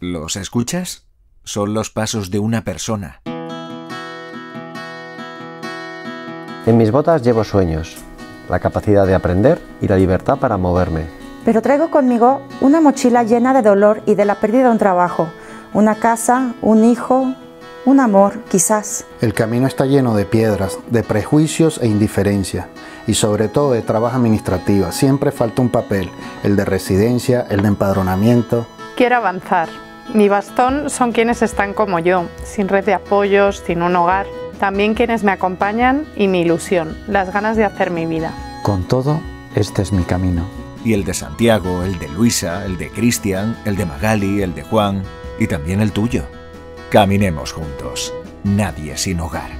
¿Los escuchas? Son los pasos de una persona. En mis botas llevo sueños, la capacidad de aprender y la libertad para moverme. Pero traigo conmigo una mochila llena de dolor y de la pérdida de un trabajo, una casa, un hijo, un amor, quizás. El camino está lleno de piedras, de prejuicios e indiferencia, y sobre todo de trabajo administrativa. Siempre falta un papel, el de residencia, el de empadronamiento. Quiero avanzar. Mi bastón son quienes están como yo, sin red de apoyos, sin un hogar. También quienes me acompañan y mi ilusión, las ganas de hacer mi vida. Con todo, este es mi camino. Y el de Santiago, el de Luisa, el de Cristian, el de Magali, el de Juan y también el tuyo. Caminemos juntos. Nadie sin hogar.